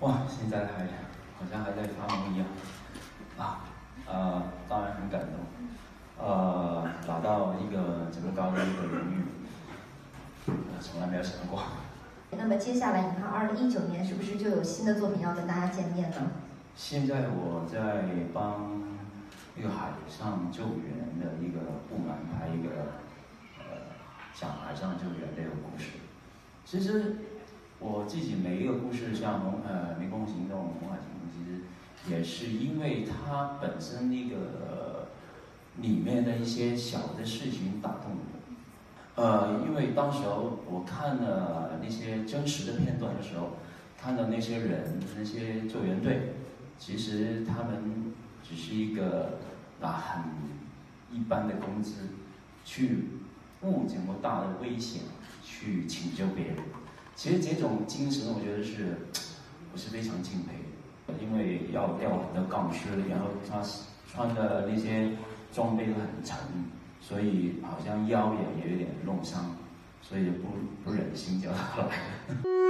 哇，现在还好像还在发梦一样啊，呃，当然很感动，呃，拿到一个这么高的一个荣誉，呃，从来没有想过。那么接下来，你看，二零一九年是不是就有新的作品要跟大家见面呢？现在我在帮一个海上救援的一个部门拍一个呃讲海上救援的一个故事。其实我自己每一个故事，像红呃湄公行动、红海行动，其实也是因为它本身那个里面的一些小的事情打动我。呃，因为当时候我看了那些真实的片段的时候，看到那些人、那些救援队，其实他们只是一个拿很一般的工资，去冒这么大的危险去拯救别人。其实这种精神，我觉得是我是非常敬佩，因为要吊很多钢丝，然后他穿的那些装备都很沉。所以好像腰也有一点弄伤，所以不不忍心叫他来。